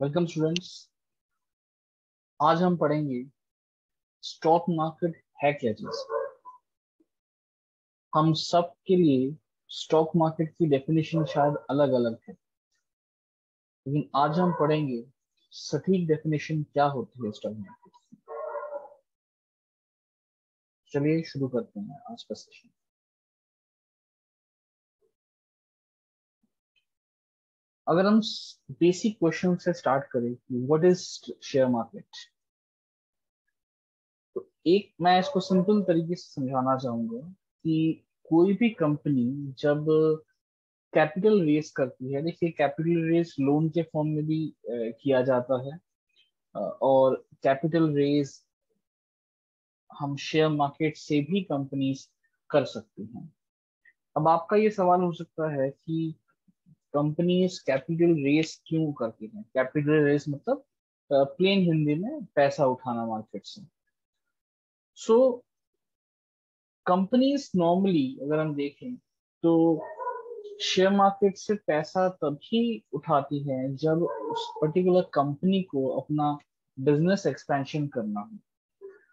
Welcome students आज हम पढ़ेंगे स्टॉक मार्केट है क्या चीज़ हम सब के लिए स्टॉक मार्केट की डेफिनेशन शायद अलग अलग है. लेकिन आज हम पढ़ेंगे सटीक डेफिनेशन क्या होती है स्टॉक मार्केट चलिए शुरू करते हैं आज का सेशन अगर हम बेसिक क्वेश्चन से स्टार्ट करें व्हाट इज़ शेयर मार्केट तो एक, मैं इसको सिंपल तरीके से समझाना चाहूँगा कि कोई भी कंपनी जब कैपिटल रेस करती है, देखिए कैपिटल रेस लोन के फॉर्म में भी किया जाता है और कैपिटल रेस हम शेयर मार्केट से भी कंपनीज़ कर सकती हैं। अब आपका ये सवाल हो सकता है कि कंपनीज़ कैपिटल रेस क्यों करती हैं? कैपिटल रेस मतलब प्लेन हिंदी में पैसा उठाना मार्केट से। सो कंपनीज़ नॉर्मली अगर हम देखें तो शेयर मार्केट से पैसा तभी उठाती है जब उस पर्टिकुलर कंपनी को अपना बिज़नेस एक्सपेंशन करना हो।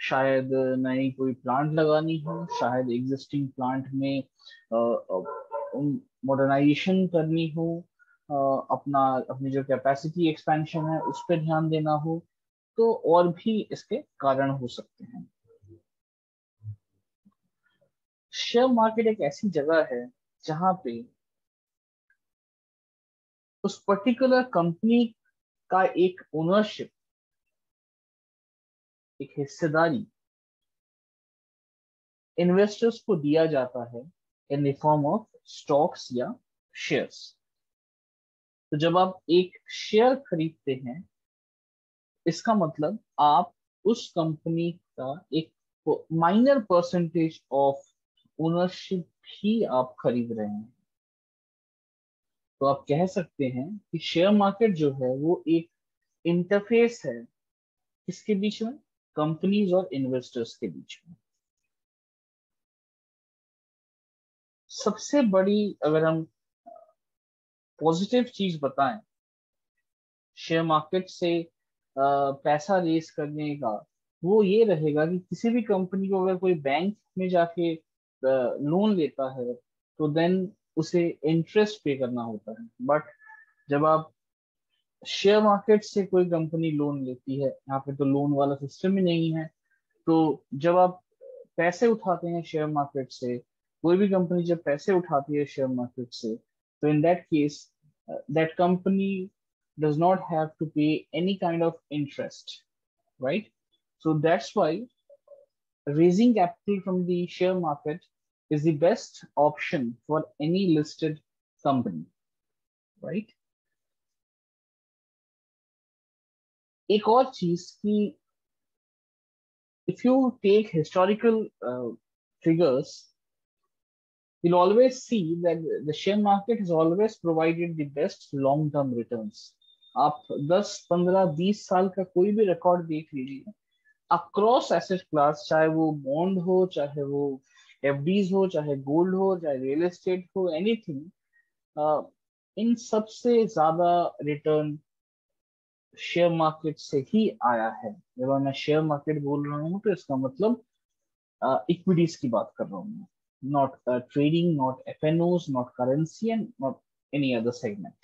शायद नई कोई प्लांट लगानी हो, शायद एग्जिस्टिंग प्लांट में मॉडर्नाइजेशन करनी हो अपना, अपनी जो कैपेसिटी एक्सपेंशन है, उस पर ध्यान देना हो तो और भी इसके कारण हो सकते हैं। शेयर मार्केट एक ऐसी जगह है, जहाँ पे उस पर्टिकुलर कंपनी का एक ओनरशिप एक हिस्सेदारी इन्वेस्टर्स को दिया जाता है in the form of stocks या शेयर्स। तो जब आप एक शेयर खरीदते हैं, इसका मतलब आप उस कंपनी का एक माइनर परसेंटेज ऑफ़ ओनरशिप ही आप खरीद रहे हैं। तो आप कह सकते हैं कि शेयर मार्केट जो है, वो एक इंटरफेस है किसके बीच में? कंपनीज़ और इन्वेस्टर्स के बीच में। सबसे बड़ी अगर हम पॉजिटिव चीज़ बताएँ शेयर मार्केट से पैसा रेस करने का, वो ये रहेगा कि किसी भी कंपनी को अगर कोई बैंक में जाके लोन लेता है तो देन उसे इंटरेस्ट पे करना होता है। बट जब आप शेयर मार्केट से कोई कंपनी लोन लेती है, यहाँ पे तो लोन वाला सिस्टम ही नहीं है तो जब आप पैसे उठाते हैं शेयर मार्केट से कोई भी कंपनी जब पैसे उठाती है शेयर मार्केट से तो in that case that company does not have to pay any kind of interest right so that's why raising capital from the share market is the best option for any listed company right एक और चीज की if you take historical uh, figures you'll always see that the share market has always provided the best long term returns. आप 10 15 20 साल का कोई भी record देख लीजिए। अक्रॉस एसेट क्लास चाहे वो बॉन्ड हो, चाहे वो एफडीज हो, चाहे गोल्ड हो, चाहे रियल एस्टेट हो एनीथिंग इन सबसे ज़्यादा रिटर्न शेयर मार्केट से ही आया है। जब मैं शेयर मार्केट बोल रहा हूँ तो इसका मतलब इक्विटीज की बात कर रहा हूँ not uh, trading, not FNOs, not currency, and not any other segment.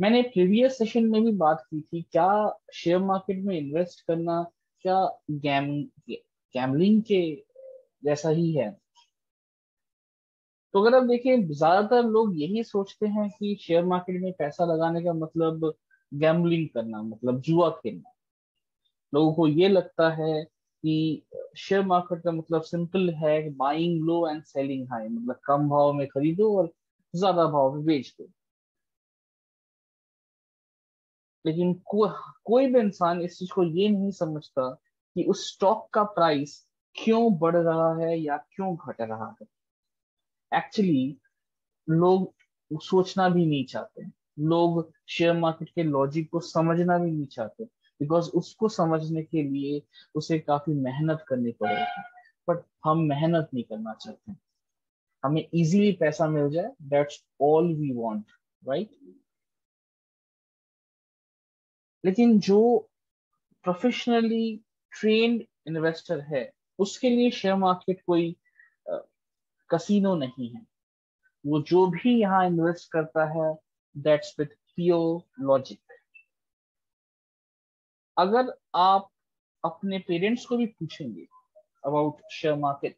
मैंने प्रीवियस सेशन में भी बात की थी क्या शेयर मार्केट में इन्वेस्ट करना क्या गैम गैमलिंग के जैसा ही है तो अगर आप देखें ज़्यादातर लोग यही सोचते हैं कि शेयर मार्केट में पैसा लगाने का मतलब गैमलिंग करना मतलब जुआ खेलना लोगों को ये लगता है कि शेयर मार्केट का मतलब सिंपल है buying low and selling high मतलब कम भाव में खरीदो और ज़्यादा भाव में बेच दो। लेकिन को, कोई भी इंसान इस चीज़ को ये नहीं समझता कि उस स्टॉक का प्राइस क्यों बढ़ रहा है या क्यों घट रहा है। एक्चुअली लोग सोचना भी नहीं चाहते। लोग शेयर मार्केट के लॉजिक को समझना भी नहीं चाहते। बिकॉज़ उसको समझने के लिए उसे काफ़ी मेहनत करनी पड़ेगी। बट हम मेहनत नहीं करना चाहते हमें इजीली पैसा मिल जाए that's all we want right लेकिन जो प्रोफेशनली ट्रेन्ड इन्वेस्टर है, उसके लिए शेयर मार्केट कोई कसीनो नहीं है। वो जो भी यहाँ इन्वेस्ट करता है दैट्स विथ प्योर लॉजिक अगर आप अपने पेरेंट्स को भी पूछेंगे about share market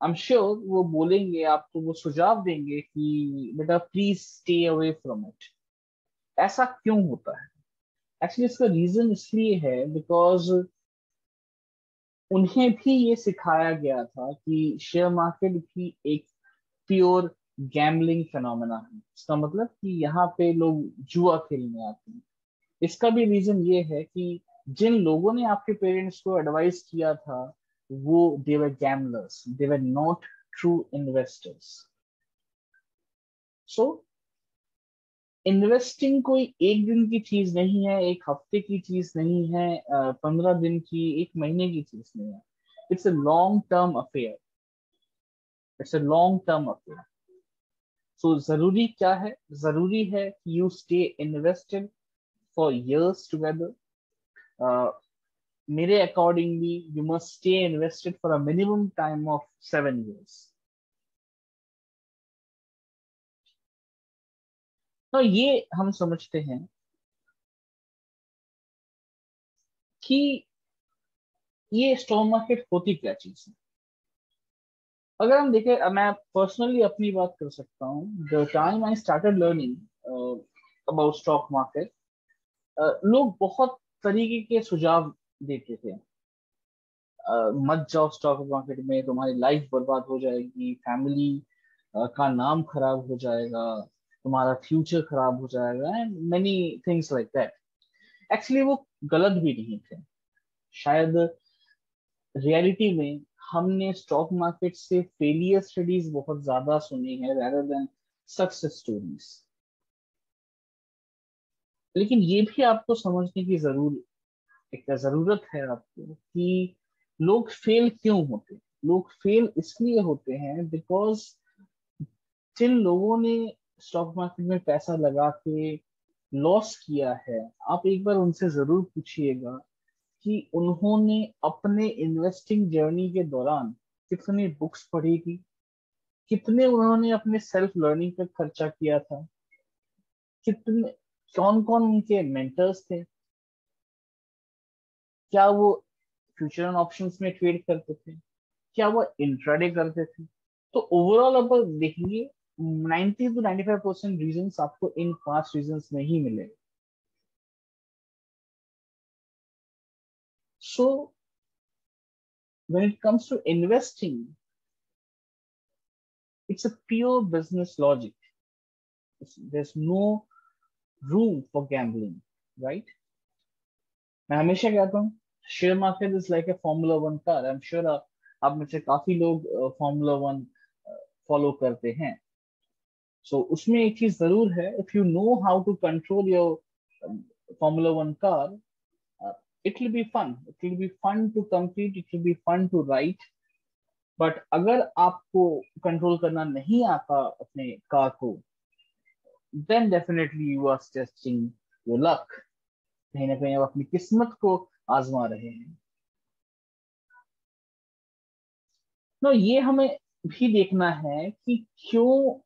I am sure वो बोलेंगे, आपको वो सुझाव देंगे कि, बेटा please stay away from it ऐसा क्यों होता है? एक्चुअली इसका रीजन इसलिए है बिकॉज़ उन्हें भी ये सिखाया गया था कि शेयर मार्केट भी एक प्योर गैमलिंग फिनोमेना है। इसका मतलब कि यहाँ पे लोग जुआ खेलने आते हैं। इसका भी रीजन ये है कि जिन लोगों ने आपके पेरेंट्स को एडवाइस किया था, वो they're gamblers they're not true investors so investing कोई एक दिन की चीज़ नहीं है, एक हफ़्ते की चीज़ नहीं है पंद्रह दिन की, एक महीने की चीज़ नहीं है. It's a long term affair it's a long term affair so ज़रूरी क्या है? ज़रूरी है कि you stay invested for years together uh, mere accordingly you must stay invested for a minimum time of seven years. तो ये हम समझते हैं कि ये स्टॉक मार्केट होती क्या चीज़ है? अगर हम देखें मैं पर्सनली अपनी बात कर सकता हूँ। The time I started learning about stock market लोग बहुत तरीके के सुझाव देते थे। मत जाओ स्टॉक मार्केट में, तुम्हारी लाइफ बर्बाद हो जाएगी फैमिली का नाम खराब हो जाएगा, तुम्हारा फ्यूचर खराब हो जाएगा and many things like that actually वो गलत भी नहीं थे। शायद रियलिटी में हमने स्टॉक मार्केट से फेलियर स्टडीज़ बहुत ज़्यादा सुनी है देन सक्सेस स्टोरीज लेकिन ये भी आपको समझने की ज़रूर, एक ज़रूरत है आपको कि लोग फेल क्यों होते हैं? लोग फेल इसलिए होते हैं बिकॉज़ जिन लोगों ने स्टॉक मार्केट में पैसा लगा के लॉस किया है, आप एक बार उनसे ज़रूर पूछिएगा कि उन्होंने अपने इन्वेस्टिंग जर्नी के दौरान कितनी बुक्स पढ़ी थी? कितने उन्होंने अपने सेल्फ लर्निंग पर खर्चा किया था? कितने कौन कौन उनके मेंटर्स थे? क्या वो फ्यूचर ऑप्शंस में ट्रेड करते थे? क्या वो इंट्राडे करते थे? तो ओवरऑल अब देखेंगे 90 टू 95 परसेंट रीजन आपको इन पाँच रीजन में ही मिलेंगे सो it comes to investing it's a pure business logic. It's, there's no room for gambling right? मैं हमेशा कहता हूँ share market is like a formula one car I am sure आप में से काफ़ी लोग फॉर्मूला वन फॉलो करते हैं। सो so, उसमें एक चीज़ ज़रूर है if you know how to control your formula one car it will be fun it will be fun to complete it will be fun to write but अगर आपको control करना नहीं आता अपने कार को then definitely you are testing your luck कहीं ना कहीं आप अपनी किस्मत को आजमा रहे हैं। तो ये हमें भी देखना है कि क्यों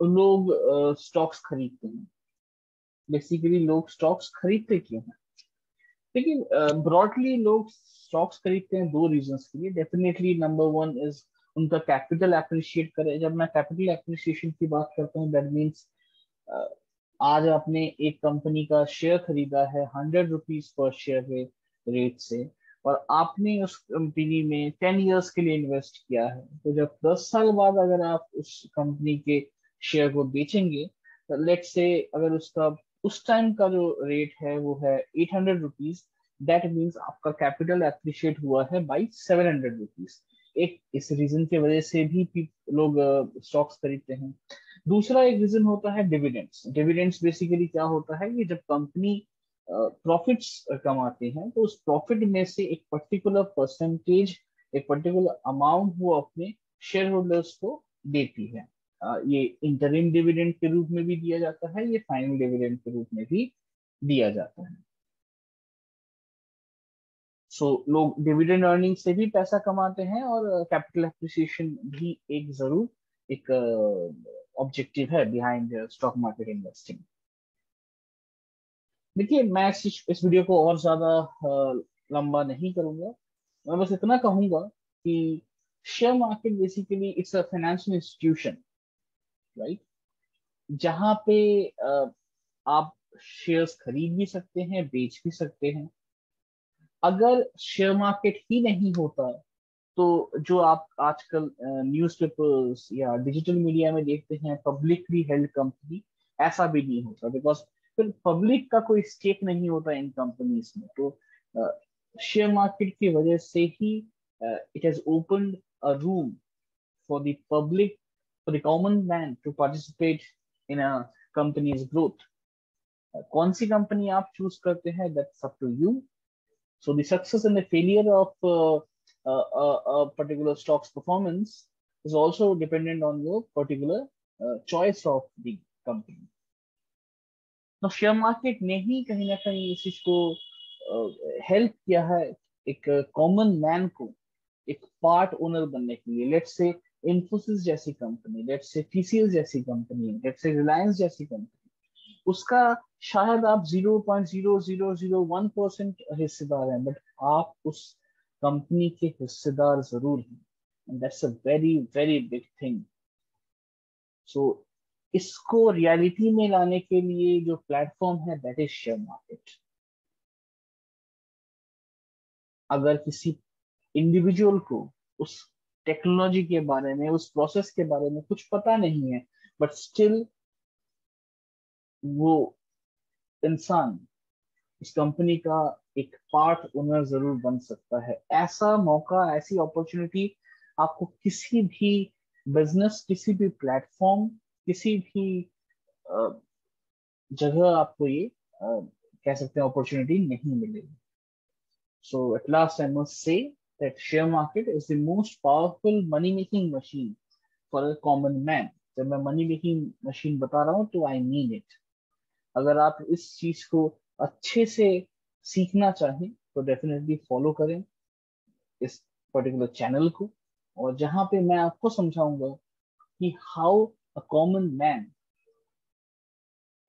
लोग स्टॉक्स खरीदते हैं। बेसिकली लोग स्टॉक्स खरीदते क्यों हैं? लेकिन ब्रॉडली लोग स्टॉक्स खरीदते हैं दो रीजन के लिए। डेफिनेटली नंबर वन इज़ उनका कैपिटल अप्रिशिएट करे। जब मैं कैपिटल अप्रिशिएशन की बात करता हूँ दैट मीन्स आज आपने एक कंपनी का शेयर खरीदा है हंड्रेड रुपीज़ पर शेयर के रेट से और आपने उस कंपनी में टेन इयर्स के लिए इन्वेस्ट किया है। तो जब दस साल बाद अगर आप उस कंपनी के शेयर को बेचेंगे तो लेट से अगर उसका, उस टाइम का जो रेट है वो है eight hundred rupees that means आपका कैपिटल एप्रिशिएट हुआ है बाई सेवन हंड्रेड रुपीज़ एक, इस रीजन की वजह से भी लोग स्टॉक्स खरीदते हैं। दूसरा एक रीजन होता है डिविडेंड्स डिविडेंड्स बेसिकली क्या होता है कि जब कंपनी प्रॉफिट्स कमाते हैं तो उस प्रॉफिट में से एक पर्टिकुलर परसेंटेज एक पर्टिकुलर अमाउंट वो अपने शेयर होल्डर्स को देती है. ये इंटरिम डिविडेंड के रूप में भी दिया जाता है ये फाइनल डिविडेंड के रूप में भी दिया जाता है. सो so, लोग डिविडेंड अर्निंग से भी पैसा कमाते हैं और कैपिटल एप्रिसिएशन भी एक ज़रूर एक ऑब्जेक्टिव है बिहाइंड स्टॉक मार्केट इन्वेस्टिंग देखिए मैं इस, इस वीडियो को और ज़्यादा लंबा नहीं करूँगा। मैं बस इतना कहूँगा कि share market basically it's a financial institution right जहाँ पे आप शेयर्स खरीद भी सकते हैं बेच भी सकते हैं। अगर शेयर मार्केट ही नहीं होता तो जो आप आजकल न्यूज़पेपर्स या डिजिटल मीडिया में देखते हैं पब्लिकली हेल्ड कंपनी ऐसा भी नहीं होता। बिकॉज़ फिर पब्लिक का कोई स्टेक नहीं होता इन कंपनीज़ में। तो शेयर मार्केट की वजह से ही it has open a room for the public for the common man to participate in a company's growth कौन सी कंपनी आप चूज़ करते हैं that's up to you so the success and the failure of a particular stock's performance is also dependent on your particular uh, choice of the company. Now, share market ने ही कहीं ना कहीं इस चीज़ को हेल्प uh, किया है एक कॉमन uh, मैन को एक पार्ट ओनर बनने के लिए लेट्स से इन्फोसिस जैसी कंपनी लेट्स से टीसीएस जैसी कंपनी लेट्स से रिलायंस जैसी कंपनी उसका शायद आप 0.0001 परसेंट हिस्सेदार हैं बट आप उस कंपनी के हिस्सेदार ज़रूर हैं। And that's a very very big thing so इसको रियलिटी में लाने के लिए जो प्लेटफॉर्म है दैट इज़ शेयर मार्केट अगर किसी इंडिविजुअल को उस टेक्नोलॉजी के बारे में, उस प्रोसेस के बारे में कुछ पता नहीं है बट स्टिल वो इंसान इस कंपनी का एक पार्ट ओनर ज़रूर बन सकता है। ऐसा मौका, ऐसी अपॉर्चुनिटी आपको किसी भी बिज़नेस किसी भी प्लेटफॉर्म किसी भी जगह आपको ये कह सकते हैं अपॉर्चुनिटी नहीं मिलेगी। So at last I must say that share market is the most powerful money making machine for a common man जब मैं मनी मेकिंग मशीन बता रहा हूँ तो आई मीन इट अगर आप इस चीज़ को अच्छे से सीखना चाहें तो डेफिनेटली फॉलो करें इस पर्टिकुलर चैनल को। और जहाँ पे मैं आपको समझाऊँगा कि how a common man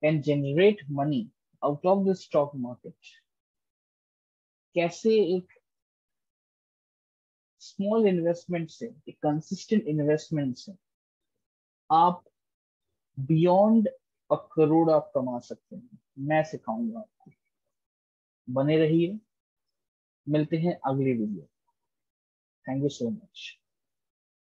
can generate money out of the stock market कैसे एक स्मॉल इन्वेस्टमेंट से, एक कंसिस्टेंट इन्वेस्टमेंट से आप बियॉन्ड अ करोड़ आप कमा सकते हैं। मैं सिखाऊँगा आपको। बने रहिए है। मिलते हैं अगली video thank you so much